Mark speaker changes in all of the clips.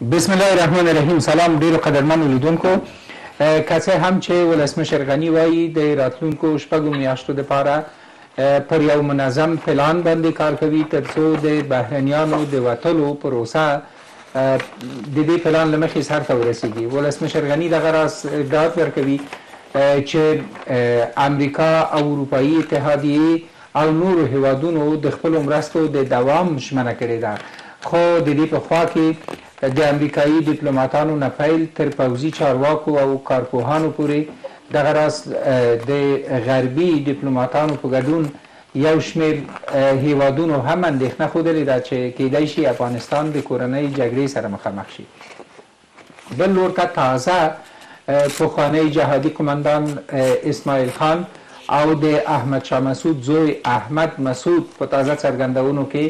Speaker 1: بسم الله الرحمن الرحیم سلام ډیرو قدرمنو لیدونکو که څه هم چې ولسمشر غنی وایي د راتلونکو شپږو میاشتو لپاره پر یو منظم پلان باندې کار کوي ترڅو د بهرنیانو د وتلو پروسه د دې پلان لمخې سر ته ورسیږي ولسمشر غنی دغه راز ډاډ ورکوي چې امریکا او اروپאי اتحادیه او نورو هېوادونو د خپلو مرستو د دوام ژمنه کړې ده، خو د دې په خوا کې د امریکايي ډیپلوماتانو نه پیل تر پوځي چارواکو او کارپوهانو پورې، دغه راز د غربي ډیپلوماتانو په ګډون یو شمېر هېوادونو هم اندېښنه ښودلې ده چې کېدای شي افغانستان د کورنۍ جګړې سره مخامخ شي. بل لور ته تازه پخوانی جهادي قومندان اسماعیل خان او د احمد شاه مسعود زوی احمد مسعود په تازه څرګندونو کې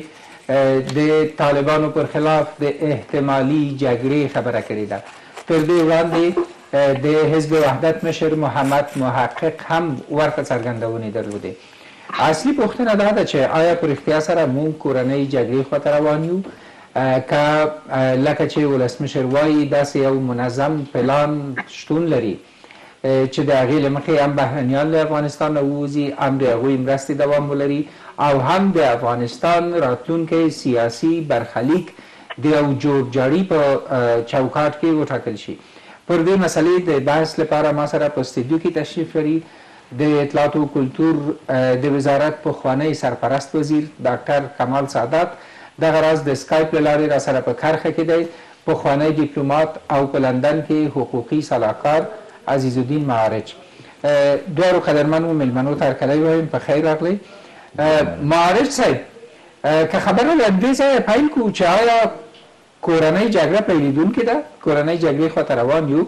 Speaker 1: د طالبانو پر خلاف د احتمالي جګړې خبره کړې ده تر دې وړاندې د حزب وحدت مشر محمد محقق هم ورته څرګندونې درلودې اصلي پوښتنه دا ده چې آیا په رښتیا سره موږ کورنۍ جګړې خوا ته روان یو که لکه چې ولسمشر وایي داسې یو منظم پلان شتون لري چې د هغې له مخې هم بهرنیان له افغانستان ووځي هم د هغوی مرستې دوام ولري او هم د افغانستان راتلونکی سیاسي برخلیک د یو جوړجاړي په چوکاټ کې وټاکل شي پر دې مسلې د بحث لپاره ما سره په استدیو کې تشریف لري د اطلاعاتو او کلتور د وزارت پخوانی سرپرست وزیر ډاکټر کمال سادات دغه راز د سکایپ له لارې راسره په کرښه کې دی، پخوانی دیپلومات او په لندن کې حقوقي سلاکار عزیز الدین معارج دواړو قدرمنو مېلمنو ته هرکلی وایم، په خیر راغلئ. معارج صاحب که خبره له همدې ځایه پیل کړو چې آیا کورنۍ جګړه پیلیدونکې ده کورنۍ جګړې خواته روان یو.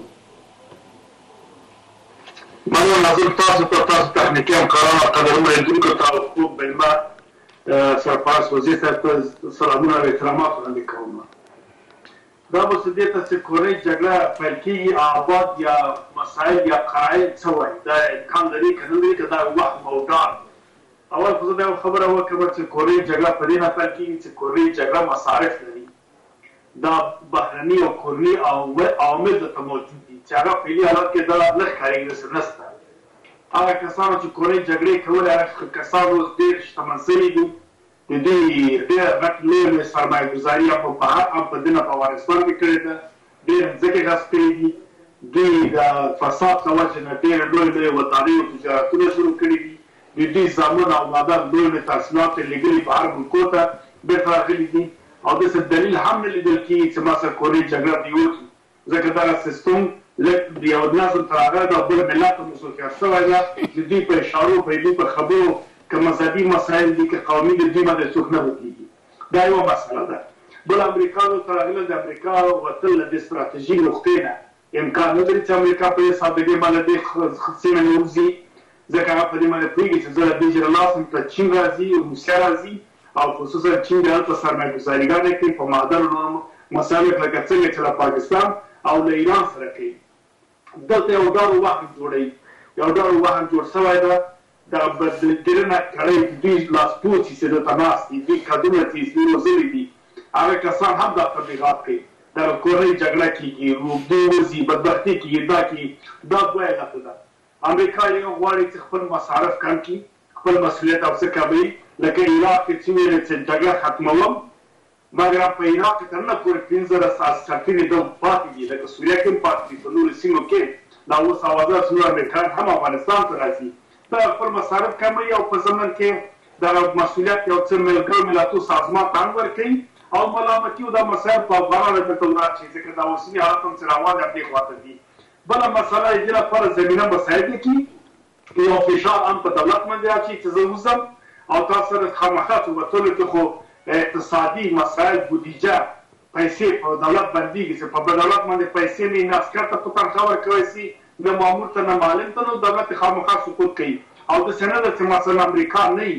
Speaker 2: مننه ناظم تاسو ته، تاسو تخنیکي همکارانو او قدرمنو لیدونکو ته او خوږ میلمه سرپرست وزیر صاحب ته سلامونه او احترامات وړاندې کوم. دا اوس دې ته چې کورنۍ جګړه پیل کېږي ابعاد یا مسایل یا قراین څه وايي؟ دا امکان لري که نه لري که دا وهم او ډار اول خو زه دا یو خبره وکړم چې کورنۍ جګړه په دې نه پیل کیږي چې کورنۍ جګړه مصارف لري دا بهرني او کورني عوامل دلته موجود دي چې هغه فعلي حالت کې دا نه ښکاریږي داسې نشته هغه کسانو چې کورنۍ جګړې کولې هغه کسان اوس ډیر شتمن سوي دي د دوی ډیر غټ لوی لوی سرمایه ګذاري هم په بهر هم په دنه په افغانستان کې کړې ده ډېرې مځکې غصبکړې دي، دوی د فساد له وجې نه ډېرې لویې لویې ودانۍ او تجارتونه شروع کړي دي، د دوی زامن او اولادان لوی لوی تحصیلات یې لېږلي بهر ملکو ته بېرته راغلي دي او داسې دلیل هم نه لیدل کېږي چې ما سره کورنۍ جګړه دوی وکړي ځکه دغه سیستم لږ یو نظم ته راغلی ده او بل ملت هم اوس هوښیار شوی ده د دوی په اشارو په دوی په خبرو که مذهبي مسایل دي که قومي دي دوی باندې څوک نه بدلېږي. دا یوه مسئله ده. بله امریکا دلته راغلې د امریکا وتل له دې ستراتیژیک نقطې نه امکان نه لري چې امریکا په یې سادګۍ ما له دې سیمې نه ووځي ځکه هغه په دې باندې پوهیږي چې زه له دې جره لاړ شم ته چین راځي روسیه راځي او خصوصا چین دې هلته سرمایه ګذاري ګانې کوي په معدن او نورو مسالو کې لکه څنګه چې له پاکستان او له ایران سره کوي دلته یو ډار او وهم جوړوي یو ډار او وهم جوړ شوی ده دا بدلګرنه کړۍ د دوی لاس پوڅي چې دلته ناست دي، دوی کدونه تي سپي روزلي دي، هغه کسان هم دا تبليغات کوي، دغه کورنۍ جګړه کيږي، روږدي مړه ځي، بدبختي کيږي، دا کيږي، دا دوه علته ده، امريکا يو غواړي چې خپل مصارف کم کړي، خپل مسوليت او څه کموي، لکه عراق کې چې ويل يې چې جګړه ختموم، مګر په عراق کې تر ننه پورې پنځلس عسکرتېري دم پاتې دي، لکه سوریه کې هم پاتې دي، په نورو سیمو کې لا اوس اوازه چې نور امریکایان هم افغانستان ته راځي، دغه خپل مصارف کموي او په ضمن کې دغه مسوولیت یو څه ملګرو ملتو سازمان ته هم ورکوي او ملامتي او دا مسایل په افغانانو بېرته وراچوي، ځکه دا اوسني حالات هم چې روان دي همدې خوا ته ځي، بله مسئله د دې لپاره زمینه مساعده کړي. يو فشار هم په دولت باندې اچوي چې زه وځم او تاسو سره خامخا چې وتلو کې خو اقتصادي مسايل بوديجه پيسې په دولت بنديږي چې په دولت باندې پيسې نه وي نه عسکر ته په تنخوا ورکول شي نه مامور ته نه معلم ته نو دولت خامخا سقوط کوي او داسې نه ده چې مثلا امريکا نه وي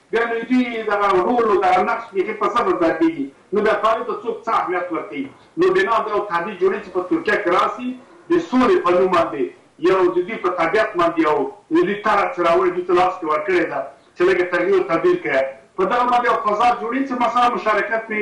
Speaker 2: بیا نو دوی دغه رول او دغه نقش بیخي په صفر ځای کیږي نو بیا تاویل ته څوک څه اهمیت ورکوي نو بنا دا یو تحدید جوړیږي چې په ترکیه کې راسي د سولې په نوم باندې یو د دوی په طبیعت باندې یو د دوی طرح چې راوړي دوی ته لاس کې ورکړې ده چې لږه تغییر او تبدیل کړي په دغه باندې یو فضا جوړیږي چې مثلا مشارکت
Speaker 1: پرې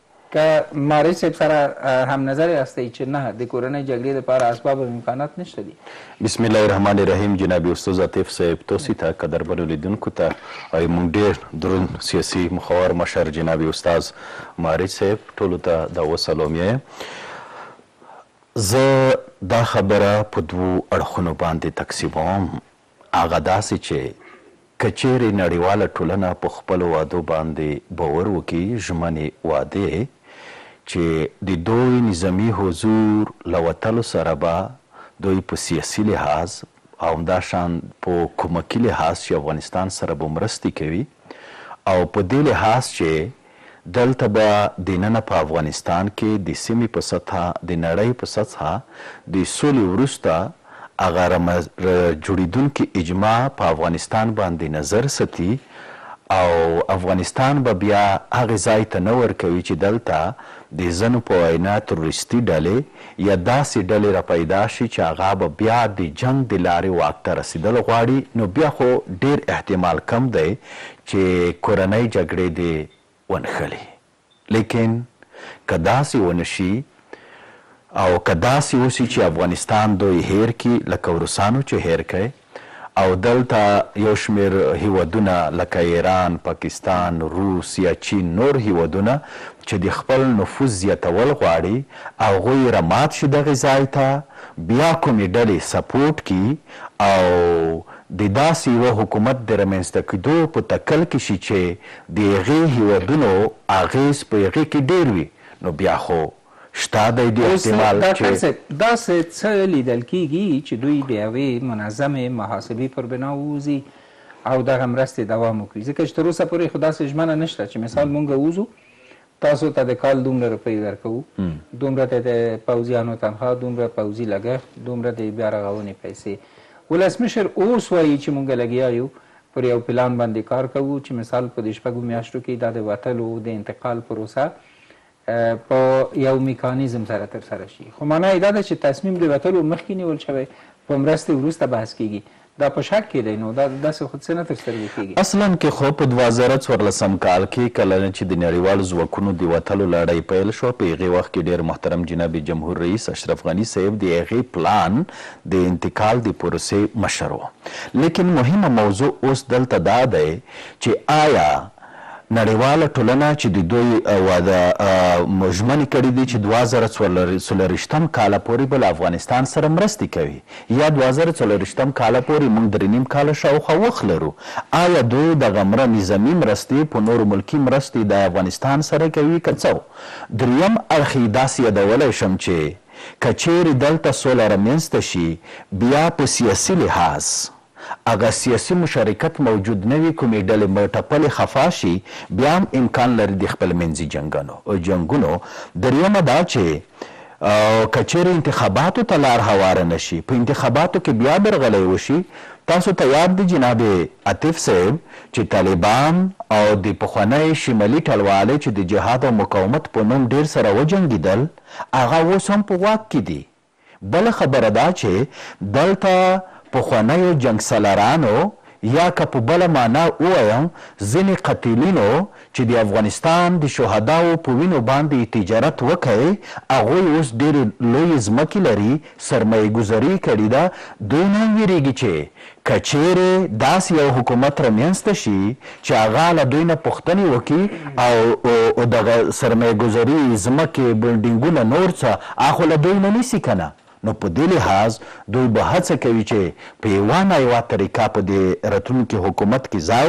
Speaker 1: که مارج صاحب سره هم نظر یاستئ چې نه د کورنۍ جګړې لپاره اسباب او امکانات نشته دي.
Speaker 3: بسم الله الرحمن الرحیم جناب استاد عاطف صاحب توسی ته قدرمنو لیدونکو ته ای مونږ ډیر دروند سیاسی مخور مشر جناب استاد مارج صاحب ټولو ته دا وسلومیه زه دا خبره په دوو اړخونو باندې تقسیموم هغه داسې چې که چېرې نړیواله ټولنه په خپلو وعدو باندې بور وکړي، ژمنې، وعدې، چې د دوئ نظامي حضور له وتلو سره به دوئ په سیاسي لحاظ او همدا شان په کمکي لحاظ چې افغانستان سره به مرستې کوي او په دې لحاظ چې دلته به دننه په افغانستان کې د سیمې په سطحه د نړۍ په سطحه د سولې وروسته هغه راجوړیدونکې اجماع په افغانستان باندې نظر ستي او افغانستان به بیا هغې ځای ته نه ورکوي چې دلته د ځنو په وینا تروریستي ډلې یا داسې ډلې راپیدا شي چې هغه به بیا د جنګ د لارې واک ته رسیدل غواړي نو بیا خو ډیر احتمال کم دی چې کورنۍ جګړې دې ونښلي ليکن که داسې ونشي او که داسې اوسي چې افغانستان دوی هېر کړي لکه روسانو چې هېر کړی او دلته يو شمېر هېوادونه لکه ايران، پاکستان، روس يا چين نور هېوادونه چې د خپل نفوذ زياتول غواړي هغوی رامات شي دغې ځای ته بيا کومې ډلې سپورټ کړي او د داسې یوه حکومت د رمنځته کیدو په تکل کې شي چې د هغې هیوادونو اغیز په هغې کې ډیر وي نو بیا خو شته دی د احتمال
Speaker 1: چې. اوس ډاکټر صاحب داسې څه لیدل کیږي چې دوی د یوې منظمې محاسبې پر بنا ووځي او دغه مرستې دوام وکړي ځکه چې تر اوسه پورې خو داسې ژمنه نشته چې مثال مونږ ووځو تاسو ته د کال دومره روپۍ ورکوو، دومره د پوځیانو تنخوا، دومره پوځي لګښت، دومره د بیا رغونې پیسې. ولسمشر اوس وايي چې موږ لګیا یو، پر یو پلان باندې کار کوو چې مثال په دې شپږو میاشتو کې دا د وتلو د انتقال پروسه په یو میکانیزم سره ترسره شي. خو مانا یې دا ده چې تصمیم د وتلو مخکې نیول شوی، په مرستې وروسته بحث کېږي، دا په شک کې دی نو دا داسې خو څه نه تر سترګو کېږي.
Speaker 3: اصلاً کې خو په دوه زره څوارلسم کال کې کله نه چې د نړیوالو ځواکونو د وتلو لړۍ پیل شوه په هغې وخت کې ډېر محترم جناب جمهور رئیس اشرف غني صیب د هغې پلان د انتقال د پروسې مشر و لیکن مهمه موضوع اوس دلته دا دی چې آیا نړیواله ټولنه چې د دوی واده ژمنې کړې دي چې دوه زره څلورویشتم کال پورې به له افغانستان سره مرستې کوي یا دوه زره څلورویشتم کال پورې موږ درې نیم کاله شاوخوا وخت لرو آیا دوی دغه مره نظمي مرستې په نورو ملکي مرستې دای افغانستان سره کوي که څه دریم اړخ یې داسې یادولی شم چې که چېرې دلته سوله رمنځته شي بیا په سیاسي لحاظ هغه سیاسي مشارکت موجود نه وي کومې ډلې مړه ټپلې خفا شي بیا هم امکان لري د خپل منځي جنګنو جنګونو دریمه دا چې که چیرې انتخاباتو ته لار هواره نه شي په انتخاباتو کې بیا درغلۍ وشي تاسو ته یاد دي جناب عطیف صیب چې طالبان او د پخوانۍ شملي ټلوالې چې د جهاد او مقاومت په نوم ډیر سره وجنګیدل هغه اوس هم په واک کې دي بله خبره دا چې دلته پخوانیو جنګسالارانو یا که په بله مانا ووایم ځینې قتیلینو چې د افغانستان د شهداوو په وینو باندې یې تجارت وکړ، هغوی اوس ډېرې لویې ځمکې لري، سرمایه ګذاري یې کړې ده، دوی نه وېرېږي چې که چیرې داسې یو حکومت رمینځته شي چې هغه له دوی نه پوښتنې وکړي او اودغه سرمایه ګذري، ځمکې، بلډینګونه نورڅه اخو له دوی نه نیسي کنه نو په دې لحاظ دوی به هڅه کوي چې په یوه نا یوه طریقه په دې رتلونکي حکومت کې ځای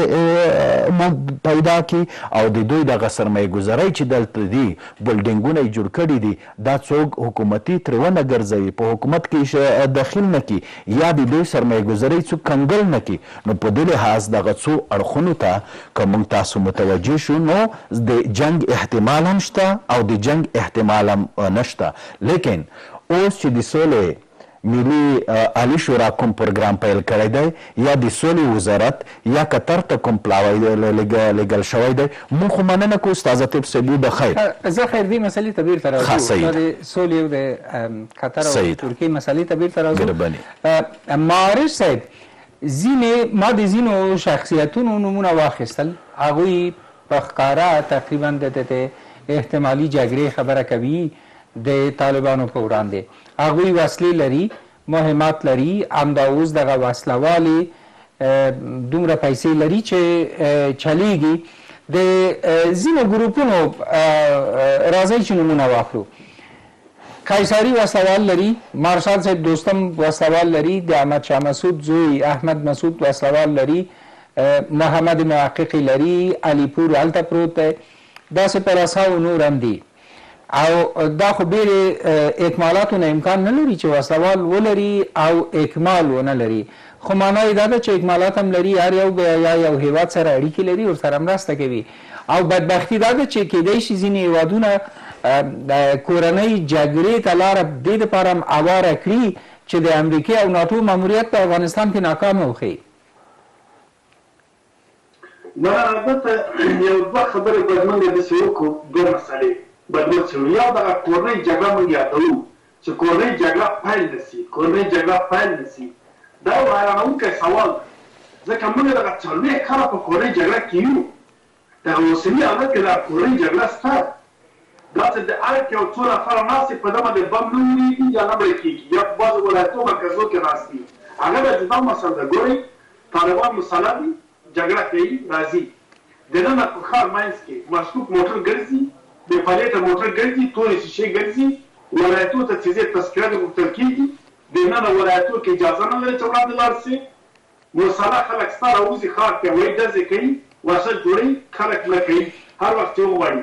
Speaker 3: پیداکړي او د دوی دغه سرمایه ګذري چې دلته دي بلډینګونه یې جوړکړي دي دا څوګ حکومتی ترونه ګرځوی په حکومت کی دخیل نه کی یا دی دوی سرمایه ګذری څوګ کنګل نه کی نو په دی لحاظ دغه څو اړخونو ته که موږ تاسو متوجه شو نو دی جنګ احتمال هم شته او دی جنګ احتمال هم نشته لیکن اوس چی دی سولی ملي عالي شورا کوم پروګرام پیل کړی دی یا د سولې وزارت یا قطر ته کوم پلاوی لیږل شوی دی مونږ خو مننه کوو استاذ طیب صیب اوبه خیر.
Speaker 1: زه خیر دې مسلې ته بیرته راځو دا د سولې او د قطر او ترکیې مسلې ته بیرته راځو معارج صیب ځینې ما د ځینو شخصیتونو نومونه واخیستل هغوی په ښکاره تقریبا د احتمالي جګړې خبره کوي د طالبانو په وړاندې هغوی وسلې لري، مهمات لري، همدا اوس دغه وسله والې دومره پیسې لري چې چلېږي. د ځینو ګروپونو راځئ چې نومونه واخلو. قیصاري وسله وال لري، مارشال صاحب دوستم وسله وال لري، د احمد شاه مسعود زوی احمد مسعود وسله وال لري، محمد محقق یې لري، علي پور هلته پروت دی، داسې په رساو نور هم دي. او دا خو بې له اکمالاتو نه امکان نه لري چې وسله وال ولري او اکمال ونه لري خو معنا یې دا ده چې اکمالات هم لري هر یو به یا یو هیواد سره اړیکې لري ورسره مرسته کوي او بدبختي دا ده چې کېدای شي ځینې هیوادونه کورنۍ جګړې ته لاره دې دپاره هم اواره کړي چې د امریکې او ناټو ماموریت په افغانستان کې ناکامه وښیي
Speaker 2: مننه دلته یو دوه خبرې باید موږ داسې وکړو دوه مسئلې باید وڅېړو یو دغه کورنۍ جګړه موږ یادوو چې کورنۍ جګړه پیل نه شي کورنۍ جګړه پیل نه شي دا یو حیرانوونکی سوال ده ځکه موږ دغه څلوېښت کاله په کورنۍ جګړه کې یو دغه اوسني حالت کې دغه کورنۍ جګړه شته دا چې د ارګ یو څو نفره ناست دي په ده باندې بم نه اورېږي یا نه مړه کېږي یا په بعضو ولایتو مرکزو کې ناست دي هغه بیا جدا مسئله ده ګورئ طالبان مسلح دي جګړه کوي راځي دننه په ښار مينځ کې مشکوک موټر ګرځي بې پليټه موټر ګرځي تورې شيشې ګرځي ولايتو ته چې ځې تذکره دې غوښتل کيږي دننه ولايتو کې اجازه نه لرې چې وړاندې لاړ شې مسلح خلک ستا راوځي ښار ته وايي ډزې کوي وحشت جوړوي خلک مړه کوي هر وخت چې وغواړي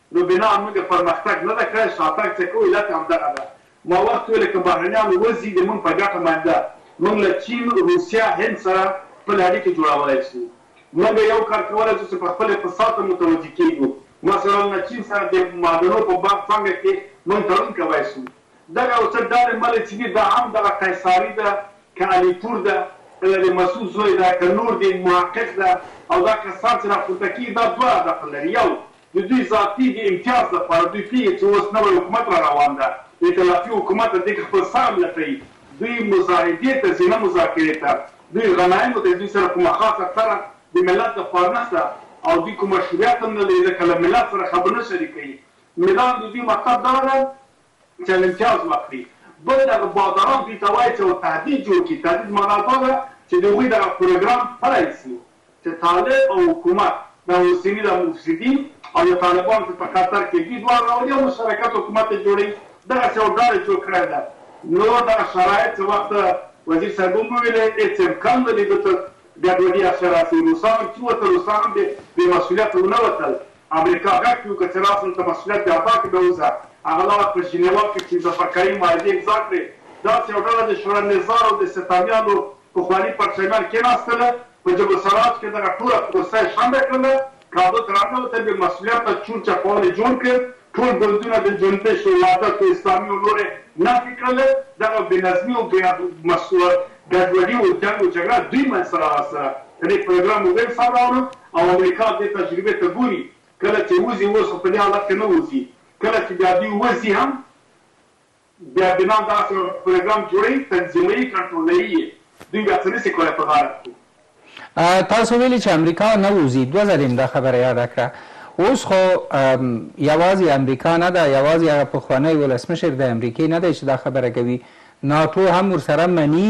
Speaker 1: نو
Speaker 2: بنا مونږ پرمختګ نه ده کړی شاتګ څه کوو علت هم دغه ده ما ورت ویل که بهرنیان وزی د مونږ په ګټه باندی ده مونږ له چین روسیه هند سره خپل اړیکې جوړولای شو مونږ یو کار کولای شو چې په خپل اقتصاد ته متوجه کیږو مثلا له چین سره د معدنو په باب څنګه کې مونږ تړون کوای شو دغه یو څه ډلې ملې چې دي دا هم دغه قیصاری ده که علی پور ده که د مسعود زوی ده که نور دي محقق ده او دا کسان چې راپورته کیږي دا دوه هدفه لري یو د دوی ذاتی د امتیاز لپاره دوی پوهیږی چه اوس نوی حکومت را روان ده ایتلافی حکومت ده دی که خپل سهم لټوی دوی مضاهدی ته ځی نه مذاکره ته دوی غنایمو ته ځی دوی سره کومه خاصه طرح د ملت لپاره نشته او دوی کوم مشروعیت هم نلری ځکه له ملت سره خبری نه شریکوی ملان د دوی مطلب دا ده چه امتیاز ورکړی بل دغه باداران دوی ته وایی چه او تهدید جوړ کړی تهدید معنی دا ده چه د هغوی دغه پروګرام پلی سی چې طالب او حکومت دا اوسني دا مفسدين او د طالبانو چې په قطر کې دي دواړه راولي او مشترکت حکومت يې جوړوي دغسې يو ډاډ جوړ کړی ده نور دغه شرايط څه وخت وزير صاحب هم وويل هېڅ امکان نه لري دلته ګډوډي هسې راسي روسان هم چې ووتل روسان هم بې بې مسؤليته ونه وتل امريکا غږ پرې وکړ چې راسه دلته مسؤليت دې ادا کړه بيا وځه هغه لاړ په ژنيوا کې پنځه فرقه يي معاهدې امضا کړې داسې يو ډله د شوره نظارو د ستميانو پخواني پټشیمان کېناستل، په جبل سراج کې دغه ټوله پروسه یې شنډه کړله، کابل ته راننوتل، بې مسولیته چور چپاول یې جوړ کړ، ټول ګوندونه د جنبش و وحدت و اسلامی و نور یې نفي کړل، دغه بې نظمي و بې ګډوډي و جنګ و جګړه دوی منځ ته راوستله، په دې پروګرام و وېب سازانو او امریکا دې تجربې ته ګوري، کله چې وځي، اوس خو په دې حالت کې نه وځي، کله چې بیا دوی وځي هم، بیا بلال دا څه پروګرام جوړوي تنظیموي کنټرولوي یې دوی بیا څه نشي کولای په غاړه کړي.
Speaker 1: تاسو ویلي چې امریکا نه وځي دوه ځلې مې دا خبره یاده کړه اوس خو یوازې امریکا نه ده یوازې هغه پخوانی ولسمشر د امریکې نه دی چې دا خبره کوي ناټو هم ورسره مني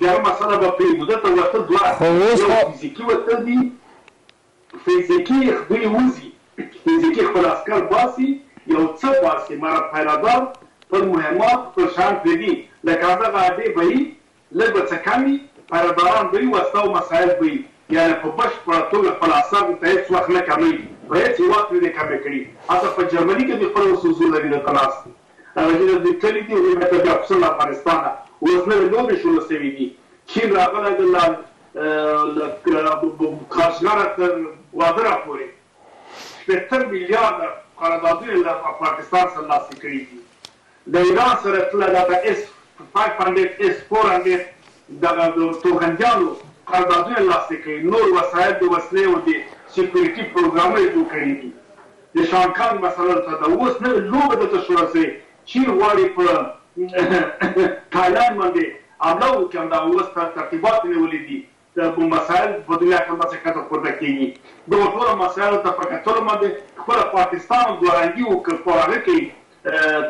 Speaker 1: یاره مسله ده پرېږده دلته
Speaker 2: وتل دوه هستي دي یو فزیکي وتل دي فزیکي دوی وځي فزیکي خپل عسکر باسي یو څه باسي مره پیره دار خپل مهمات خپل شیان پرېږدي لکه همدغه اډې به یي لږ به څه کم وي پیره داران به یي وسله او مسایل به یي یعنی په بشپړه توګه خپل عسکر دلته هېڅ وخت نه کموي په هېڅ هېواد کې نه دي کم کړي حتی په جرمني کې دوی خپل اوس حضور لري دلته ناست دي. هغه چې د دې ټلي دي هغه ته بیا پسه له افغانستانه اوس نوې لوبې شروع شوې دي چین راغلی دی له له کاشغره تر ګوادره پورې شپېته میلیارده قراردادونه یې له پاکستان سره لاسلیک کړي دي د ایران سره تله دا د ایس فایف هنډرېډ ایس فور هنډرېډ دغه د توغندیانو قراردادونه یې لاسلیک کړي نور وسایل د وسلې او د سیکورټي پروګرامونه یې جوړ کړي دي. د شانکانګ مسله دلته ده اوس نوې لوبه دلته شروع شوې چین غواړي په تایلنډ باندې حمله وکړي همدا اوس تر ترتیبات یې نیولي دي د بم وسایل په دنیا کې همداسې ښکته پورته کیږي دغو ټولو مسایلو ته په کتلو باندې خپله پاکستان هم دوه رنګي و که په هغه کې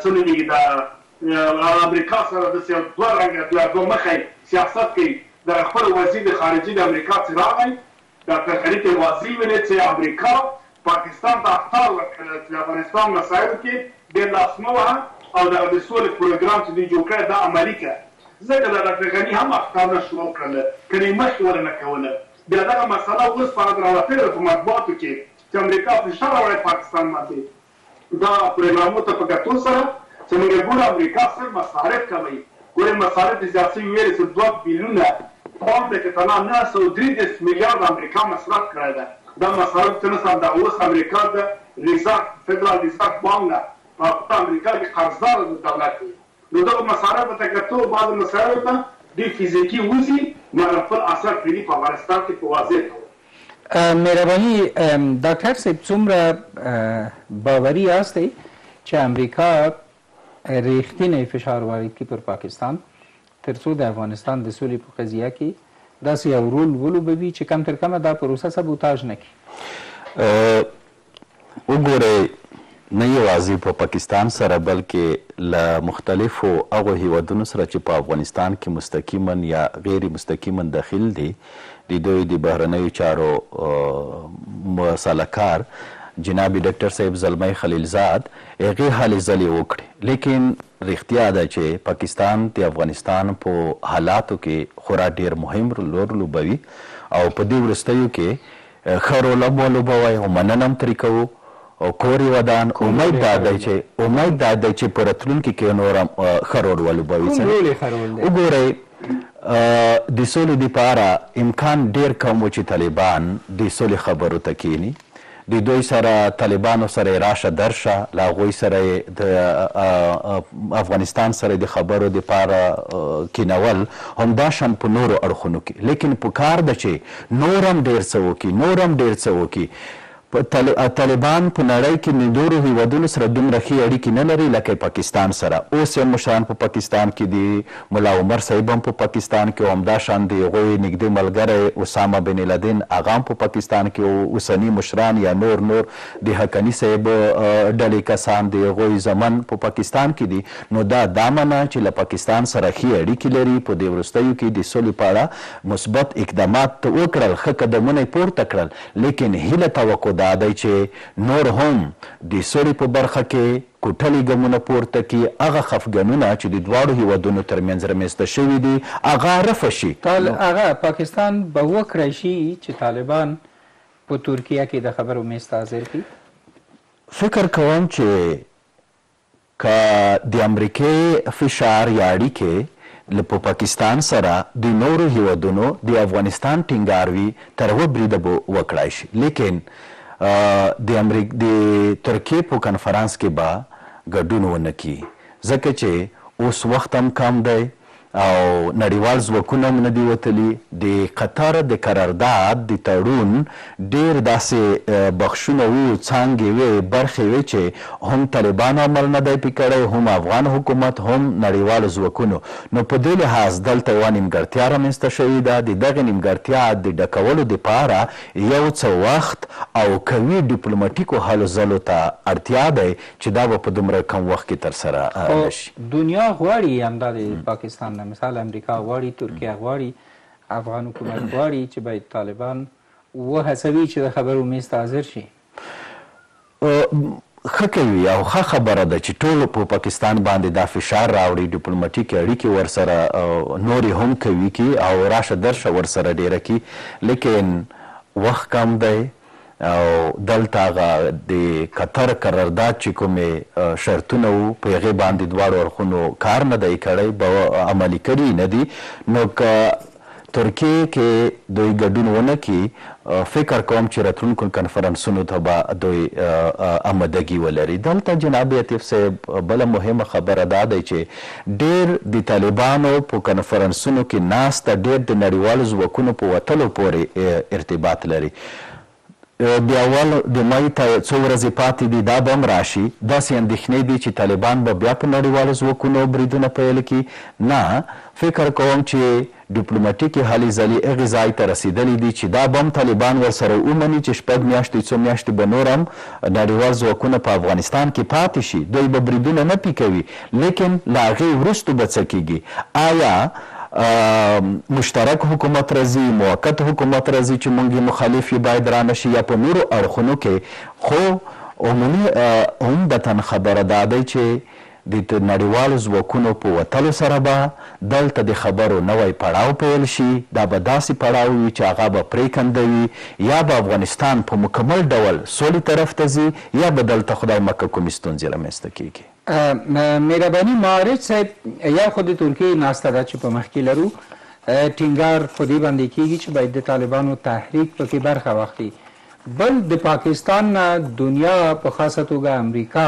Speaker 2: څه نومیږي دا له امریکا سره داسې یو دوه رنګه دوه مخی سیاست کوي دغه خپل وزیر د خارجې د امریکا چې راغی ډاکټر خلیق یو واضح ویلي چې امریکا پاکستان ته اخطار ورکړی چې د افغانستان مسایلو کې ډېر لاس مه وهه او دغه د سولې پروګرام چې دوی جوړ کړی دا عملي کړه ځکه دا ډاکټر غني هم اخطارونه شروع کړل کنه یې مخکې ولې نه کوله بیا دغه مسله اوس په رد راوتلې ده په مطبوعاتو کې چې امریکا فشار راوړی پاکستان باندې دا پروګرامو ته په کتو سره چه منګه ګورو امریکا څه مصارف کموی ګوری مصارف د زیات سوی ویلی چه دوه بیلونه پاونډ که تنها نهه سوه او درې دېرش میلیارد امریکا مصرف کړی ده دا مصارف چه نسته همدغه اوس امریکا ده ریزرف فدرال ریزرف بانک نه په ټوله امریکا کی قرضدار ده دولت یی د دغو مسالو په تکتو بعضو مسایلو ته دوی فزیکي وځي مګر خپل اثر پرېږدي په افغانستان کې په واضح ډول.
Speaker 1: مهرباني ډاکټر صیب څومره باوري یاستئ چې امریکا ریښتینی فشار وارد کړي پر پاکستان ترڅو د افغانستان د سولې په قضیه کې داسې یو رول ولوبوي چې کم تر کمه دا پروسه سبوتاژ نه کړي؟
Speaker 3: وګورئ نه یواځې په پاکستان سره بلکې له مختلفو هغو هیوادونو سره چې په افغانستان کې مستقیما یا غیر مستقیما دخیل دي د دوی د بهرنیو چارو سلاکار جناب ډاکټر صاحب زلمی خلیلزاد هغې هلې ځلې وکړې لیکن رښتیا ده چې پاکستان د افغانستان په حالاتو کې خورا ډیر مهم رول لوبوي او په دې وروستیو کې ښه روله مو لوبوی او مننه هم تری کوو کور یی ودان امید دادی چی امید دادی چی په رتلونکی کی نور هم ښه رول ولوبوی سړی وګوری دی سولی دی پاره امکان ډیر کم وو چی طالبان دی سولی خبرو ته کینی دی دوی سره طالبانو سره یی راشه درشه له هغوی سره یی د افغانستان سره دی خبرو دی پاره کینول همدا شان په نورو اړخونو کی لیکن پکار ده چی نور هم ډېر څه وکړي، نور هم ډېر څه وکړي. طالبان په نړۍ کې له نورو هېوادونو سره دومره ښې اړیکې نه لري لکه پاکستان سره. اوس یې هم مشران په پاکستان کې دي، ملا عمر صاحب هم په پاکستان کې او همدا شان د هغوی نږدې ملګری اسامه بن لدن هغه هم په پاکستان کې او اوسني مشران یا نور نور د حقاني صاحب ډلې کسان د هغوی زامن په پاکستان کې دي نو دا دا معنی چې له پاکستان سره ښې اړیکې لري په دې وروستیو کې د سولې په اړه مثبت اقدامات ته وکړل ښه قدمونه یې پورته کړل لیکن هیله توقع دا دی چې نور هم د سولې په برخه کې کوټلي ګامونه پورته کړي هغه خفګانونه چې د دواړو هیوادونو ترمنځ رمنځته شوي دي هغه رفع شي نو.
Speaker 1: هغه پاکستان به وکړای شي چې طالبان په ترکیه کې د خبرو میز ته حاضر کړي؟
Speaker 3: فکر کوم چې که د امریکې فشار یا اړیکې له په پاکستان سره د نورو هیوادونو د افغانستان ټینګار وي تر و بریده به وکړای شي لیکن د امریک د ترکیې په کنفرانس کې به ګډون ونه کړي ځکه چې اوس وخت هم کم دی او او نړیوال ځواکونه هم نه دي وتلي، د قطر د قرارداد د تړون ډېر داسې بخشونه وو، څانګې وې، برخې وې چې هم طالبانو عمل نه دی پرې کړی، هم افغان حکومت، هم نړیوالو ځواکونو، نو په دې لحاظ دلته یوه نیمګړتیا رامنځته شوې ده، د دغې نیمګړتیا د ډکولو دپاره یو څه وخت او قوي ډیپلوماټیکو هلو ځلو ته اړتیا دی چې دا به په دومره کم وخت کې تر سره نه شي.
Speaker 1: خو دنیا غواړي همدا د پاکستان نه مثال امریکا غواړي، ترکیه غواړي، افغان حکومت غواړي چې باید طالبان وهڅوي چې د خبرو میز ته حاضر شي.
Speaker 3: ښه کوي او ښه خبره ده چې ټول په پاکستان باندې دا فشار راوړي، ډیپلوماټیکې اړیکې ورسره نورې هم قوي کړي او راشه درشه ورسره ډېره کړي، لیکن وخت کم دی، او دلته هغه د قطر قرارداد چې کومې شرطونه وو په هغې باندې دواړو اړخونو کار نه دی کړی به عملي کړي یې نه دي نو که ترکیې کې دوی ګډون ونه کړي فکر کوم چې راتلونکو کنفرانسونو ته به دوی امدګي ولري دلته جناب عطیف صاحب بله مهمه خبره دا دی چې ډېر د طالبانو په کنفرنسونو کې ناسته ډېر د نړیوالو ځواکونو په وتلو پورې ارتباط لري. د اول د مۍ ته څو ورځې پاتې دي، دا به هم راشي. داسې اندېښنې دي چې طالبان به بیا په نړیوالو ځواکونو بریدونه پیل کړي؟ نه، فکر کوم چې ډپلوماټیکې هلې ځلې هغې ځای ته رسېدلې دي چې دا بم طالبان ورسره ومني چې شپږ میاشتې څو میاشتې به نور هم نړیوال ځواکونه په افغانستان کې پاتې شي دوی به بریدونه نه پې کوي لیکن له هغې وروسته به څه کېږي ایا مشترک حکومت راځي موقت حکومت راځي چې مونږ یې مخالف یو باید رانه شي یا په نورو اړخونو کې خو عمومي عمدتاً خبره دا دی چې د نړیوالو ځواکونو په وتلو سره به دلته د خبرو نوی پړاو پیل شي، دا به داسې پړاو وي چې هغه به پرېکنده وي، یا به افغانستان په مکمل ډول سولې طرف ته ځي یا به دلته خدای مه که کومې ستونزې رامنځته کېږي.
Speaker 1: مهرباني معارج صاحب یو خو د ترکیې ناسته ده چې په مخ کې لرو، ټینګار په دې باندې کېږي چې باید د طالبانو تحریک په کې برخه واخلي، بل د پاکستان نه دنیا په خاصه توګه امریکا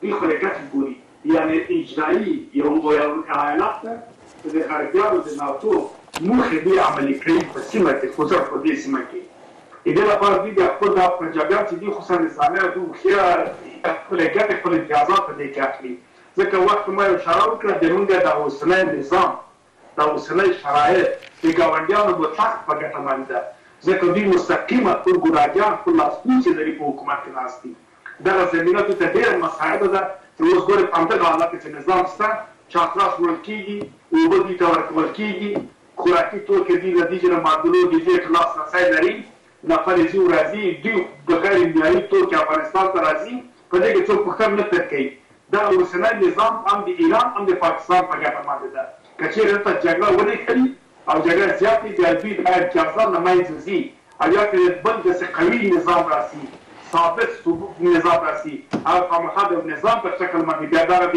Speaker 1: دوی خپلې ګټې ګوري، یعنې اجرایي یو ایالت ده چې
Speaker 2: د غربیانو د ناتو موخې دې عملي کړي په سیمه کې خصوصاً په دې سیمه کې د دې لپاره دوی بیا خپل دا پنجابیان چې دي خصوصاً اسلامیان دوی هوښیار دي خپلې ګټې خپل امتیازات په دې کې اخلي ځکه وخت ما یو اشاره وکړه د مونږ دغه اوسنی نظام دا اوسنی شرایط د ګاونډیانو مو تخت په ګټه باندې ده ځکه دوی مستقیمه ټول ګوډاګیان خپل لاس پوڅی لري په حکومت کې ناست دي دغه زمینه دوی ته ډیره مساعده ده نو اوس ګورې په همدغه حالت کې چې نظام شته چارتراش وړل کیږي اوبه دوی ته ورکول کیږي خوراکي توکې دوی له دیجله معدلو ګیجیټ لاس رسی لري نه پلی ځو راځی دوی دغیر معیاری توکی افغانستان ته راځی په دی کی څوک پښتن نه تر کوی دغه اوسنی نظام هم د ایران هم د پاکستان په ګټه باندی ده که چیری دلته جګړه ونښلی او جګړه زیاتی بیا دوی دا امتیازات له منځه ځی او یا که بل دسی قوی نظام راسی ثابت ثبوت نظام راسی هغه خامخا د یو نظام په شکل باندی بیا دغه د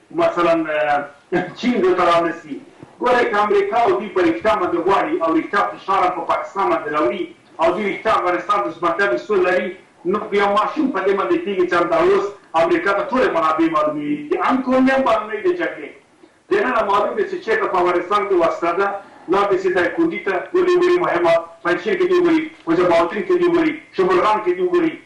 Speaker 2: مثلاً چين دلته رانسي ګوره که امريکا او دوی په رښتيا باندې غواړي او رښتيا فشار هم په پاکستان باندې راوړي او دوی رښتيا افغانستان ته ژمنتيا د سولې لري نو که يو ماشوم په دې باندې پوهېږي چې همدا اوس امريکا ته ټولې منابع معلومېږي د ان کورنيم بهرنۍ د جګړې دننه معلوم دی چې چېرته په افغانستان کې وسله ده لاړ دې سي دايکوندي ته ګوندې وګوري مهمات پنجشېر کې دې وګوري خوجه باوطن کې دې وګوري شمولغان کې دې وګوري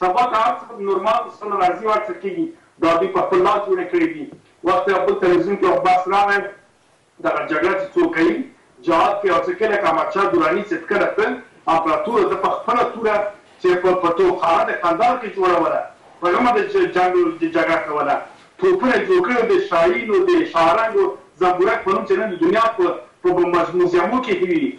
Speaker 2: سبا که هر څه په نورمال سل راځي او هر څه کېږي دا دوی په خپل لاس جوړې کړې دي. وخت په یو بل تلویزیون کې یو بحث راغی دغه جګړه چې څوک کوي، جهاد کوي او څه کوي لکه احمد شاه دراني چې ښکره ښه امپراتور و ده په خپله توره چې په په توپ خانه د قندهار کې جوړوله په غمه د جنګ جګړه کوله توپونه یې جوړ کړي و د شاهین و د شاه رنګ و زنبورک په نوم چې نن د دنیا په په موزیمو کښې وي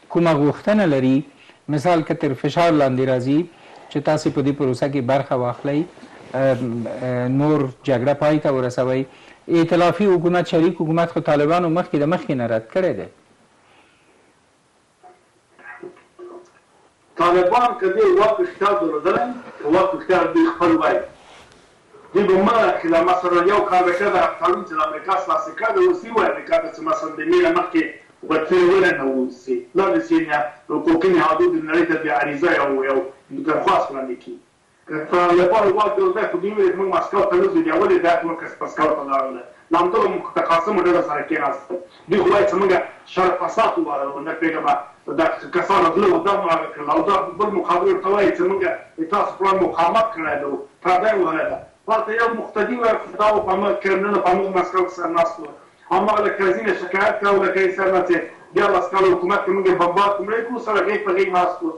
Speaker 2: کومه
Speaker 1: غوښتنه لري، مثال که تر فشار لاندې راځي چې تاسې په دې پروسه کې برخه واخلئ نور جګړه پای ته ورسوئ، ائتلافي حکومت، شریک حکومت خو طالبانو مخکې د مخکې نه رد کړی دی.
Speaker 2: طالبان که دې واک اختیار درلودلای، که واک اختیار دوی خپل وای، دی به مه راکښې له ما سره يو کال به شه دا تړون چې د امريکا سره تاسې کړ د اوسي و امريکا ته چې ما سره د مينه مخکې به تلې وه نه نه اوسي دا د سينيا او کوکيني هادو د نړۍ ته د عريضه يو يو درخواست وړاندې کي که تا له بار وار ګرو دا خو دي ويلې چې موږ مسکو ته نه ځو بيا ولې دا ټول کس مسکو ته لاړل له همدغو متقاسمو ډلو سره کيناستل دی خو وای څه موږ شر فساد وارل و نه پیږم ته دا کسان غله و دم هغه کړل او دا بل مقابل ورته وای څه موږ د تاسو پر وړاند مقاومت کړی ده و پردی وهلی ده خو هلته یو مقتدی وای خو دا و په همغه کرملین او په همغه مسکو کې سر ناست و او همغه له کرزي نه شکایت کاوه له کرزي سره نه چې بیا لس کاله حکومت کې موږ بمبار کومړی کړو سره غیږ په
Speaker 1: غیږ ناست و.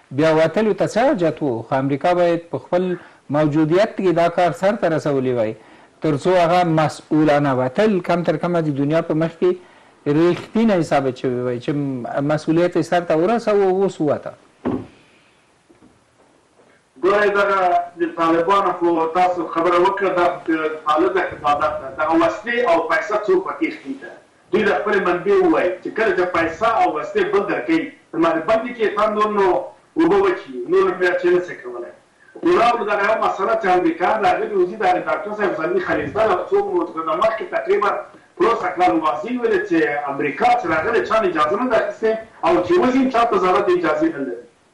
Speaker 1: بیا وتلو ته څه حاجت وو خو امریکا باید په خپل موجودیت کې دا کار سر ته رسولی وای تر څو هغه مسئولانه وتل کم تر کمه د دنیا په مخ کې ریښتینی ثابت شوی وای چې مسئولیت یې سر ته ورسوه او اوس ووته.
Speaker 2: ګوره دغه د طالبانو خو تاسو خبره وکړه دا خو د طالب عبادت ده دغه وسلې او پیسه څوک پکې اخلي ده دوی د خپلې منبع وویل چې کله چې پیسه او وسلې بل درکوي نو باندې بندې کړي تا نور نو اوبه وچې دي نور نو بیا چه نه شې کولی نو راوړو دغه یوه مسله چې امریکا د اغلي وزیر د اغلي ډاکټر صاحب زلمي خلیلزده له څو مودو نه مخکې تقریبا پروسه کړه نو واضح یې ویل چې امریکا چې راغلې چا نه اجازه نه ده اخیستې او چې وځي هم چاته زاره د اجازې نه لري.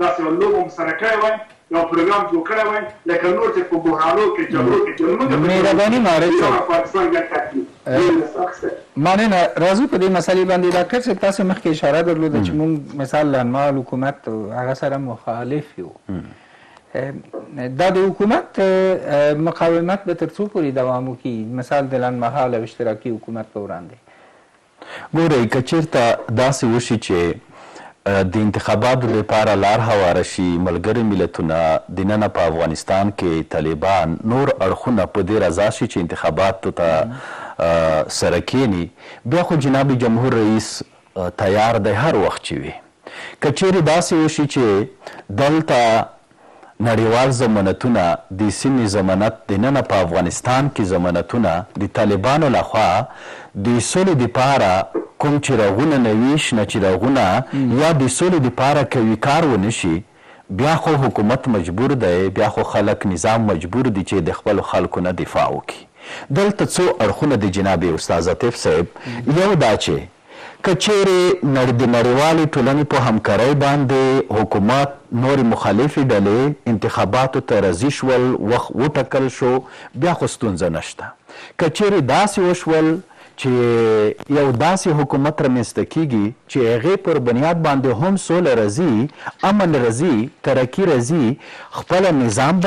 Speaker 2: داسې یوه لوبه مو سره کړی وای یو پروګرام جوړ کړی وای لکه نور چې په بحرانو کې جګړو کې جنګ موږ
Speaker 1: په جګړو کې
Speaker 2: ایران او پاکستان ګټه اخلي موږ نه څه اخیستی.
Speaker 1: مننه راځو په دې مسلې باندې ډاکټر صاحب تاسو مخکې اشاره درلوده چې موږ مثال لنمال حکومت هغه سره مخالف یو دا د حکومت مقاومت به تر څو پورې دوام وکړي مثال د لنډمهاله او اشتراکي حکومت په وړاندې
Speaker 3: ګورئ که چېرته داسې وشي چې د انتخاباتو دپاره لار هواره شي، ملګري ملتونه دننه په افغانستان کې طالبان نور اړخونه په دې رضا شي چې انتخاباتو ته سره کېني بیا خو جناب جمهور رئیس تیار دی هر وخت چې وي که چېرې داسې وشي چې دلته نړیوال ضمنتونه دی سیمی ضمنت دی ننه په افغانستان کی ضمنتونه دی طالبانو لخوا دی سولی دی پاره کوم چی رغونه نوی شنه چی رغونه یا دی سولی دی پاره کوی کار ونشی بیا خو حکومت مجبور دی بیا خو خلک نظام مجبور دی چی دی خپلو خلکو نه دفاع وکی دلته څو اړخونه دی جناب استاذ عطیف صیب یو دا چی که چیرې نړ دنړیوالې ټولنې په همکارۍ باندې حکومت نورې مخالفې ډلې انتخاباتو ته رضي شول وخت وټکل شو بیا خو ستونزه نشته که چیرې داسې وشول چې یو داسې حکومت رمنځته کیږي چې هغې پر بنیاد باندې هم سوله رضي امن رضي ترقي رضي خپل نظام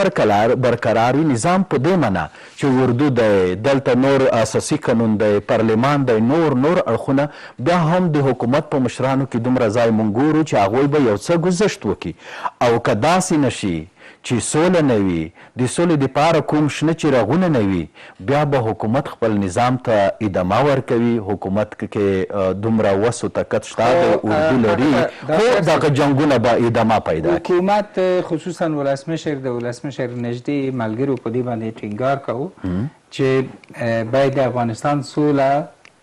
Speaker 3: برقرار وي نظام په دې معنی چې اردو دی، دلته نور اساسي قنون دی، پرلمان دی، نور نور اړخونه، بیا هم د حکومت په مشرانو کې دومره ځای مونږ ګورو چې هغوی به یو څه ګذشت وکړي او که داسې نه شي چې سوله نه وي، د سولې د پاره کوم شنه چراغونه نه وي، بیا به حکومت خپل نظام ته ادامه ورکوي، حکومت کښې دومره وس و طاقت شته
Speaker 1: دی،
Speaker 3: اردو لري، خو دغه جنګونه به ادامه پیدا کړي.
Speaker 1: حکومت خصوصا ولسمشر د ولسمشر نږدې ملګرو په دې باندې ټینګار کاوه چې باید د افغانستان سوله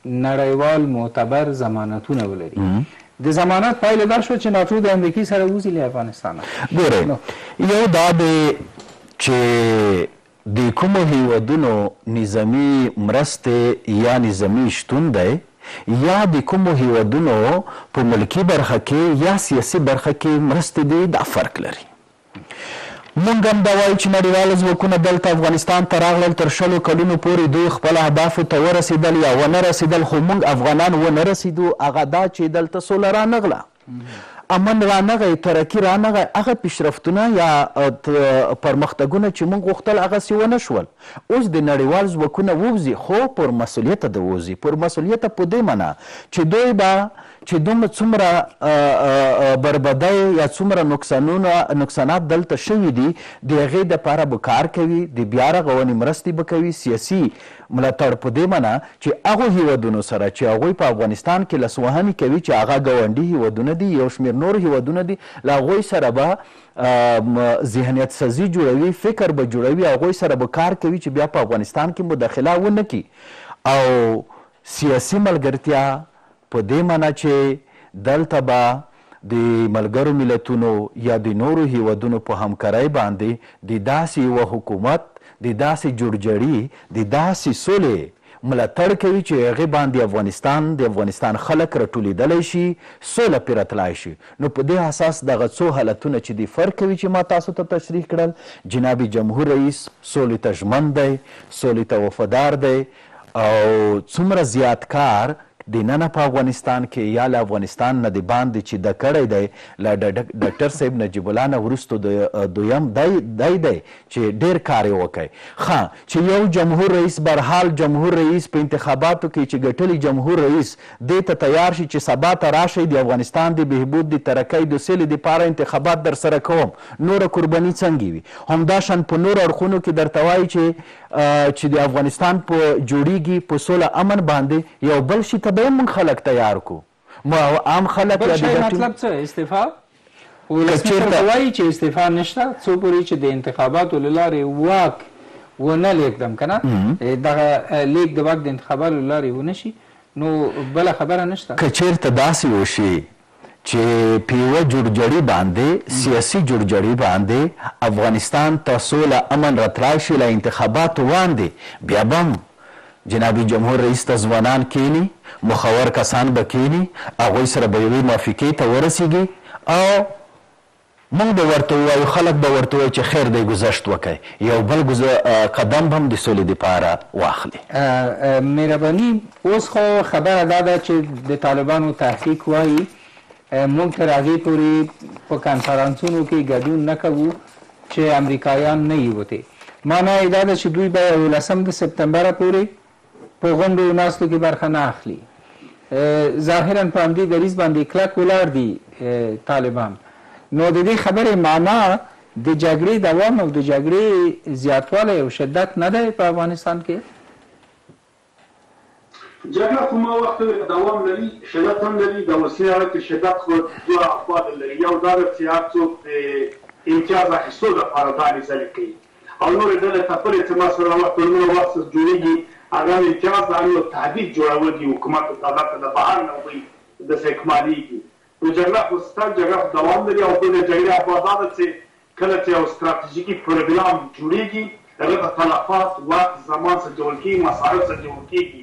Speaker 1: نړیوال معتبر ضمانتونه ولري د ضمانت پایله دا شوه چې ناټو د امریکې سره وځي له افغانستانه
Speaker 3: ګورئ یو دا دی چې د کومو هېوادونو نظامي مرستې یا نظامي شتون دی یا د کومو هېوادونو په ملکي برخه کې یا سیاسي برخه کې مرستې دي دا فرق لري. مونږ هم دا وایو چې نړیوال ځواکونه دلته افغانستان ته راغلل تر شلو کلونو پورې دوی خپل اهدافو ته ورسېدل یا ونه رسېدل خو مونږ افغانان ونه رسېدو هغه دا چې دلته سوله رانغله. امن رانغی، ترقي رانغی، هغه پیشرفتونه یا پرمختګونه چې موږ غوښتل هغسې ونه شول. اوس دې نړیوال ځواکونه ووځي خو پرمسولیته د ووځي، پرمسولیته په دې معنا چې دوی به چې دومره څومره بربدۍ یا څومره نقصانونه نقصانات دلته شوي دي د هغې دپاره به کار کوي، د بیا رغونې مرستې به کوي، سیاسي ملاتړ په دې معنی چې هغو هېوادونو سره چې هغوی په افغانستان کې لاسوهنې کوي چې هغه ګاونډي هېوادونه دي، یو شمېر نور هېوادونه دي، له هغوی سره به ذهنیت سازي جوړوي، فکر به جوړوي، هغوی سره به کار کوي چې بیا په افغانستان کې مداخله ونه کړي او سیاسي ملګرتیا په دې معنی چې دلته به د ملګرو ملتونو یا د نورو هیوادونو په همکارۍ باندې د داسې یوه حکومت د داسې جوړجړي د داسې سولې ملاتړ کوي چې هغې باندې افغانستان د افغانستان خلک راټولیدلی شي سوله پرې راتلای شي نو په دې اساس دغه څو حالتونه چې دي فرق کوي چې ما تاسو ته تشریح کړل جناب جمهور رئیس سولې ته ژمن دی سولې ته وفادار دی او څومره زیات کار دننه په افغانستان کې یا له افغانستان نه د باندې چې ده کړی دی، له ډاکټر صاحب نجیب الله نه وروسته دویم دی دی چې ډېر کار یې وکړی. ښه چې یو جمهور رئیس برحال جمهور رئیس په انتخاباتو کې چې ګټلی جمهور رئیس دې ته تیار شي چې سبا ته راشئ د افغانستان د بهبود د ترقۍ دسولې دپاره انتخابات درسره کوم نوره قرباني څنګه وي همداشان په نورو اړخونو کې درته وایي چې چی دی افغانستان په جوړیږی په سوله امن باندی یو بل شی ته به هم موږ خلک تیار کو مو او عام خلک یا دی ګټی
Speaker 1: مطلب څه استعفا ولسمشر
Speaker 3: خو
Speaker 1: وایی چی استعفا نشته څو پوری چی د انتخاباتو له لاری واک ونه لیږدم کنه دغه لیږد د واک د انتخاباتو له لاری ونشی نو بله خبره نشته
Speaker 3: که چیرته داسی وشی چی په یوه جوړجړی باندی سیاسی جوړجړی باندی افغانستان ته سوله امن راتلایشی له انتخاباتو واندی بیا به هم جناب جمهور رئیس ته ځوانان کینی مخور کسان به کینی هغوی سره به یوی موافقی ته ورسیږی او مونږ به ورته ووایو، خلک به ورته ووایي چې خیر دی ګذشت وکړئ، یو بل قدم به هم د سولې لپاره واخلي.
Speaker 1: مهرباني، اوس خو خبره دا ده چې د طالبانو تحقیق وایي، مونږ تر هغې پورې په کنفرانسونو کې ګډون نه کوو چې امریکایان نه یوتې. مانا یې دا ده چې دوی به یوولسم د سپتمبره پورې په غونډو او ناستو کې برخه نه اخلي ظاهرا په همدې دریځ باندې کلک ولاړ دي طالبان نو د دې خبرې معنا د جګړې دوام او د جګړې زیاتوالی او شدت نه دی په افغانستان کې
Speaker 2: جګړه کومه وخت دوام لري شدت هم لري د اوسني حالت کې شدت خو دوه اخوا لري یو دا ده چې هر څوک د امتیاز اخیستو لپاره دا هلې ځلې کوي او نورې ډلې تپلې چې ما سره ورته نور ورسز جوړېږي هغه مې جاز دانې او تهدید جوړول دي حکومت او دولت ته د بهر نه وبۍ د سه اکمالېږي نو جګړه خو سته جګړه خو دوام لري او بله جګړې ابعاد دا ده چې کله چې یو ستراتېژیکي پروګرام جوړېږي هغه ته تلفات، وخت، زمان سنجول کېږي مصارف سنجول کېږي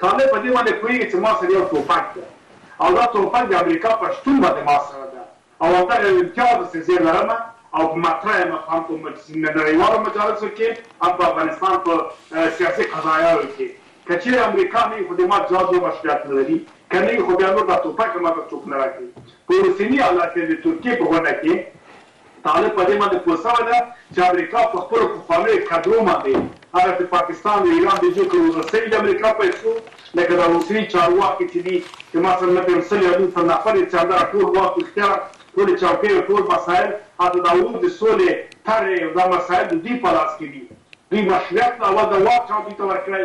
Speaker 2: طالب په دې باندې پوهېږي چې ما سره یو توپک ده او دا توپک د امریکا په شتون باندې ما سره ده او همدغه امتیاز است زه لرم او مطرح یم هم په نړیوالو مجالسو کې هم په افغانستان په سیاسي قضایاو کې که چېرې امریکا نه وي خو د ما جواز یو مشروعیت نه لري که نه وي خو بیا نور دا توپک ما ته څوک نه راکوي په وروستني حالت کې د ترکیې په غونډه کې طالب په دې باندې پوه شوی ده چې امریکا په خپلو پخوانیو کدرو باندې هغه د پاکستان د اعلان د جوکه روزل شوي د امریکا په حصو لکه دا اوسني چارواکي چې دي چې مثلاً لکه یو سل یا دوه سل نفر یې سندره ټول واک اختیار ټولې چوکۍ او ټول مسایل حتی دا اور د سولې طرحې او دا مسایل د دوی په لاس کې دي دوی مشروعیت لا اول دا واک چا دوی ته ورکړی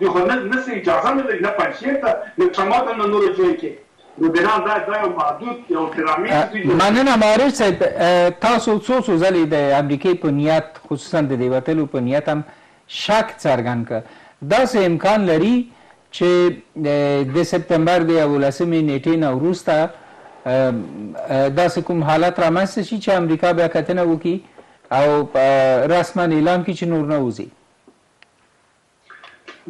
Speaker 2: دی خو نه نه څه اجازه نه لری نه پنجشیر ته نه ټرمه ته نه نورو ځای کی نو بنان دا دا یو محدود یو ډرامی څه دی جوړ کړی.
Speaker 1: مننه معارف صاحب تاسو څو څو ځلې د امریکې په نیت خصوصا د دې وتلو په نیت هم شک څرګند کړ داسې امکان لري چې د سپتمبر د یوولسمې نیټې نه وروسته داسې کوم حالت رامنځته شي چې امریکا بیا کتنه وکړي او رسما اعلان کړي چې نور نه وځي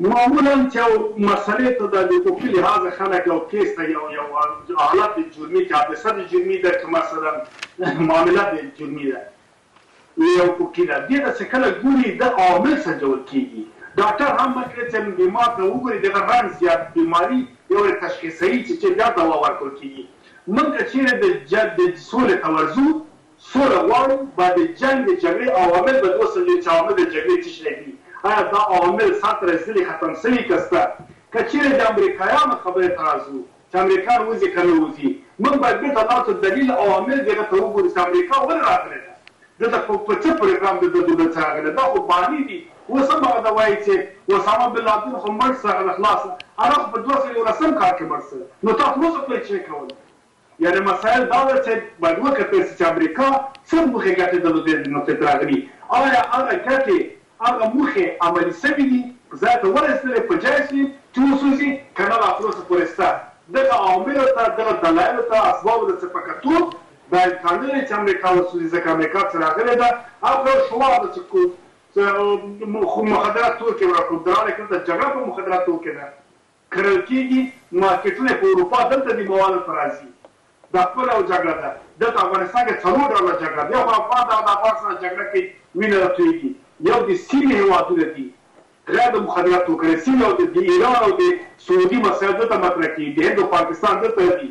Speaker 2: معمولاً چې یو مسئلې ته د حقوقي لحاظه خلک یو کیس ته یو یو حالت د جرمي چې حادثه د جرمي ده که مثلاً معامله د جرمي ده له یو حقوقي ده دې ته چې کله ګوري ده عوامل سنجول کیږي ډاکټر هم مخکې له چې بیمار ته وګوري د هغه رنځ یا بیماري یو وارې تشخیصوي چې چې بیا دوا ورکول کیږي مونږ که چیرې د د سولې ته ورځو سوله غواړو با د جنګ د جګړې عوامل به د وسنجو چې عوامل د جګړې څه شی دي ایا دا عوامل سرته رسیدلي ختم سوي که سته که چیرې د امریکایانو خبرې ته راځو چې امریکایان وځي که نه وځي موږ باید بیرته لاړ سو دلیل عوامل دغه ته وګورو چې امریکا ولې راغلې ده دلته په په څه پروګرام د ده دولت څه راغلې دا خو باني دي اوس هم هغه ته وایي چې اسامه بن لادن خو مړ سه هغه له خلاصه هغه خو په دوه زره یولسم کال کې مړ سه نو تا تر اوسه پورې چه کول یعنې مسایل دا وه چې باید وکتل شي چې امریکا څه موخې ګټې ته له دې نقطې ته راغلي، آیا هغه ګټې، هغه موخې عملي شوې دي، ځای ته ورسېدلې، په جای شوې چې وسوځي که نه لا تر اوسه پورې شته. دغه عواملو ته، دغه دلایلو ته، اسبابو ته چې په کتو دا امکان نه لري چې امریکا وسوځي ځکه امریکا چې راغلې ده او که یو شوار ده چې مخدره توکي ورکړو، درانه کړو، دا جګړه په مخدره توکي ده. کرل کیږي مارکیټونه په اروپا دلته دي موالت ته راځي دا خپله یو جګړه ده دلته افغانستان کې څلور ډوله جګړه ده یو خو افغان دغه د افغان سره جګړه کوي وینه را تویږي یو د سیمې هیوادونه دي غیر د مخدرات توکره سیمه او د ایران او د سعودي مسایل دلته مطرح کیږي د هند او پاکستان دلته دي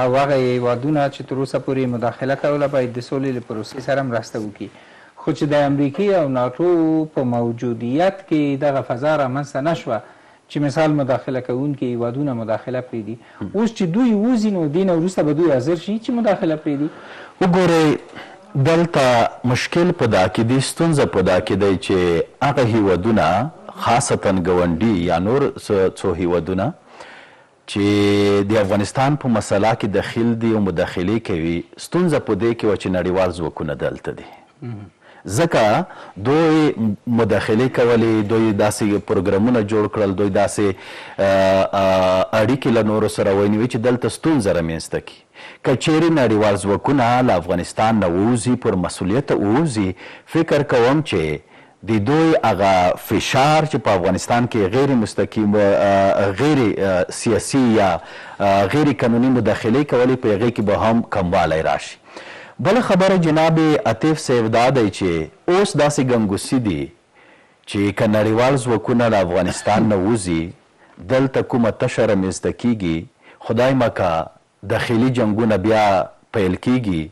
Speaker 2: او هغه
Speaker 1: هیوادونه چې تر اوسه پورې یې مداخله کوله باید د سولې له پروسې سره مرسته وکړي، خو چې د امریکې او ناټو په موجودیت کې دغه فضا رامنځته نه شوه چې مثال مداخله کوونکي هیوادونه مداخله پریږدي، اوس چې دوی وځي نو دې نه وروسته به دوی حاضر شي چې مداخله پریږدي؟
Speaker 3: وګورئ دلته مشکل په دا کې دي، ستونزه په دا کې دی چې هغه هیوادونه خاصتاً ګاونډي یا نور څو هیوادونه چي د افغانستان په مسله کي دخيل دي او مداخلې کوي، ستونزه په دې کي وه چي نړيوال ځواکونه دلته دي ځکه دوئ مداخلې کولې، دوئ داسي پروګرامونه جوړ کړل، دوئ داسي اړيکي له نورو سره ونيوې چي دلته ستونزه رامنځ ته کړي. که چيري نړيوال ځواکونه له افغانستان نه ووځي پر مسئوليته ووځي فکر کوم چي د دوی هغه فشار چې په افغانستان کې غیر مستقیم غیر سیاسي یا غیر قانوني مداخلې کولې په هغې کې به هم کموالی راشي. بله خبره جناب عطیف صیب دا دی چې اوس داسې ګنګوسي دي چې که نړیوال ځواکونه له افغانستان نه وځي دلته کومه تشه رامنځته کیږي خدای مه که دخیلی جنګونه بیا پیل کیږی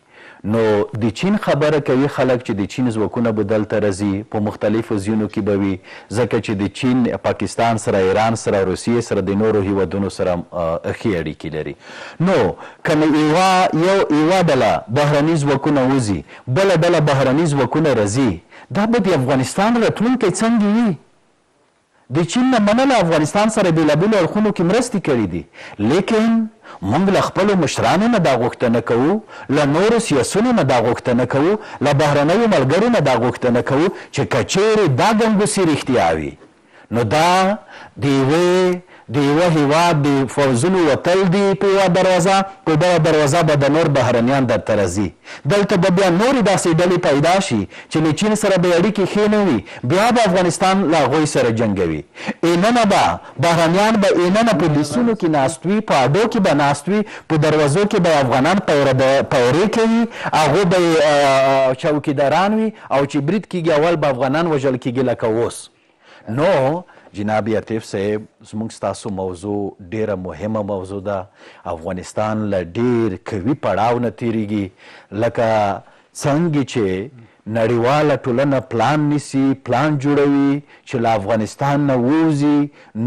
Speaker 3: نو دچین خبره کوی خلک چی دچین ځوکونه به دلته رزی په مختلیفو ځینو کی به وی ځکه چی دچین پاکستان سره ایران سره روسیه سره دنورو هیوادونو سره ښی اړیکی لری نو کنه یوه یو یوه ډله بهرنی ځوکونه وزی بله ډله بهرنی ځوکونه رزی دا به دافغانستان راتلونکی څنګه وی د چین نه منه له افغانستان سره بیلابیلو اړخونو کې مرستې کړې دي لیکن مونږ له خپلو مشرانو نه دا غوښتنه کوو، له نورو سیاسونو نه دا غوښتنه کوو، له بهرنیو ملګرو نه دا غوښتنه کوو چې که چیرې دا ګنګوسې رښتیا وي نو دا د یوې د یوه هیواد د فوځونو وتل دي په یوه دروازه په بله دروازه به د نور بهرنیان درته رځي دلته به بیا نوري داسي ډلي پیدا شي چي له چین سره به اړیکي ښې نه وي بیا به افغانستان له هغوی سره جنګوي ایننه به بهرنیان به ایننه په لیسونو کي ناست وي په اډو کي به ناست وي په دروازو کي به یې افغانان پیرې کوي هغو به یې چوکیداران وي او چي برید کیږي اول به افغانان وژل کیږي لکه اوس. نو جناب عطیف صاحب زموږ ستاسو موضوع ډیره مهمه موضوع ده افغانستان له ډیر قوي پړاو نه تیریږي لکه څنګه چې نړیواله ټولنه پلان نیسي پلان جوړوي چې له افغانستان نه ووځي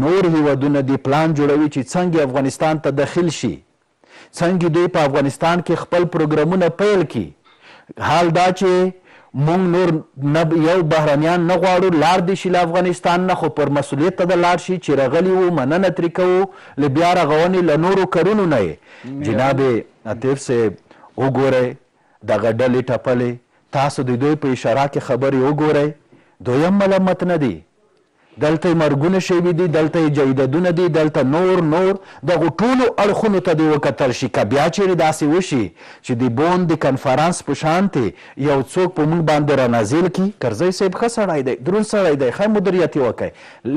Speaker 3: نور هیوادونه دې پلان جوړوي چې څنګه افغانستان ته داخل شي څنګه دوی په افغانستان کې خپل پروګرامونه پیل کړي حال دا چې مونږ نور نه یو بهرنیان نه غواړو لار دې شي له افغانستان نه خو پر مسولیت ته د لاړ شي چې رغلي وو مننه ترې کوو له بیا رغونې له نورو کرونو نه یې جناب عطیف صاحب وګورئ دغه ډلې ټپلې تاسو د دوی په اشاره کې خبرې وګورئ دویم ملامت نه دي دلته یې مرګونه شوي دي، دلته یې جیددونه دي، دلته نور، نور، دغو ټولو اړخونو ته دې وکتل شي، که بیا چېرې داسې وشي چې د بون د کنفرانس په شانتې یو څوک په موږ باندې رانازل کړي. کرزی صیب ښه سړی دی، دروند سړی دی، ښه مدیریت یې وکړ،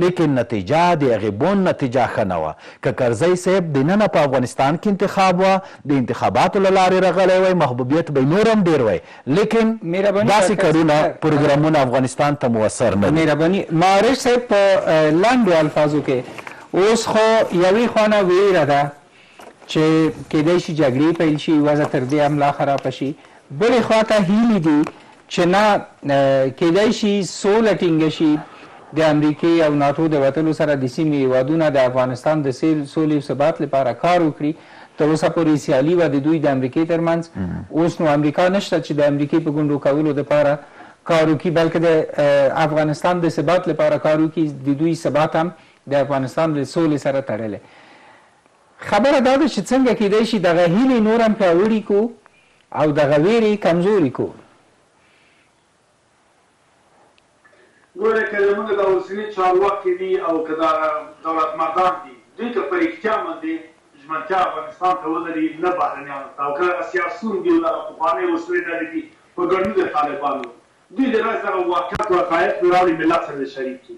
Speaker 3: لیکن نتیجه د هغې بون نتیجه ښه نه وه، که کرزی صیب دننه په افغانستان کې انتخاب وای، د انتخاباتو له لارې راغلی وای، محبوبیت به یې نور هم ډېر وای، لیکن داسی کارونه پروګرامونه افغانستان ته موثر نه دي.
Speaker 1: معارج صاحب په لنډو الفاظو کې اوس خو یوې خوا نه ویره ده چې کیدای شي جګړې پیل شي وضع تر دې هم لا خرابه شي بلې خوا ته هیلې دي چې نه کیدای شي سوله ټینګه شي د امریکې او ناټو د وتلو سره د سیمې هیوادونه د افغانستان د سولې او ثبات لپاره کار وکړي تر اوسه پورې سیالي وه د دوی د امریکې تر منځ اوس نو امریکا نشته چې د امریکې په ګونډو کولو لپاره کار وکړي بلکې د افغانستان د ثبات لپاره کار وکړي د دوی ثبات هم د افغانستان له سولې سره تړلی خبره دا ده چې څنګه کېدای شي دغه هیلې نور هم پیاوړي کو او دغه ویرې کمزوري کو
Speaker 2: ګوره که زمونږ دا اوسني چارواکي وي او که دا دولتمردان دي دوی که په رښتيا باندې ژمنتيا افغانستان ته ولري نه بهرنيانو ته او که دغه سياسيون دي او دغه پخوانۍ اوسنۍ ډلې دي په ګډون د طالبانو دوی دې راځي دغه واقعيت وقايع پرې راوړي ملت سره دې شريک کړي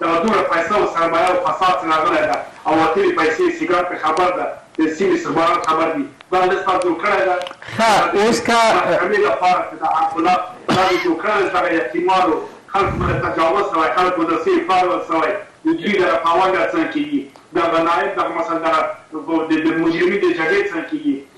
Speaker 2: دغه دومره پیسه او سرمایه او فساد څه راغلی ده او وتلی پیسې سیګار پرې خبر ده د سیمې سرباران خبر دي دا لست تا جوړ کړی ده
Speaker 1: ښه اوس که.
Speaker 2: محکمې لپاره که دا حق الله دا دې جوړ کړی ده چې دغه یتیمانو خلکو باندې تجاوز سوی خلکو د سیمې پرول سوی د دوی دغه تاوان بیا څنګه کیږي د غنایم دغه مثلا دغه د مجرمین د جګړې څنګه کیږي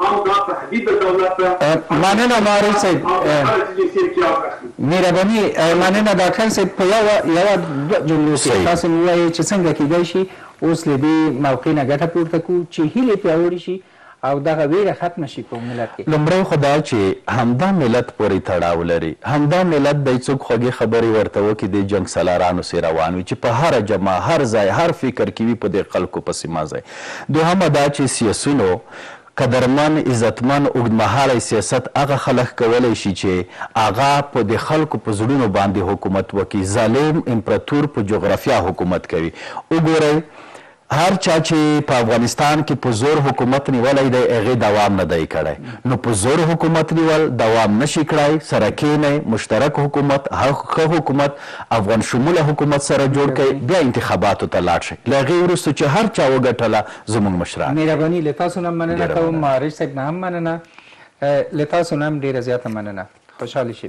Speaker 2: او دا تهدید د دولت ده.
Speaker 1: مننه ماري صیب مهرباني مننه ډاکټر صیب په یو یو دوه جملو کې تاسو مو وایي چې څنګه کېدای شي اوس له دې موقع نه ګټه پورته کو چې هیلې پیاوړې شي او دغه ویره ختمه شي په ملت کې
Speaker 3: لومړی خو دا چې همدا ملت پورې تړاو لري همدا ملت دی څوک خوږې خبرې ورته وکړي دې جنګ سلارانو سې روان وي چې په هره جمع هر ځای هر فکر کې وي په دې خلکو پسې مه ځئ دوهمه دا چې سیاسونو قدرمن، عزتمن، اوږدمهالی سیاست هغه خلښ کولی شي چې هغه په د خلکو په زړونو باندې حکومت وکړي، ظالم امپراتور په جغرافیا حکومت کوي. وګورئ! هر چا چې په افغانستان کې په زور حکومت نیولی دی، هغې دوام نه دی کړی. نو په زور حکومت نیول دوام نه شي کړای، سره کېنئ، مشترک حکومت، ښه حکومت، افغان شموله حکومت سره جوړ کړئ، بیا انتخاباتو ته لاړ شئ، له هغې وروسته چې هر چا وګټله، زموږ مشران دي.
Speaker 1: مهرباني له تاسو نه مننه کوم معارج صاحب نه هم مننه له تاسو نه هم ډېره زیاته مننه خوشحاله شې.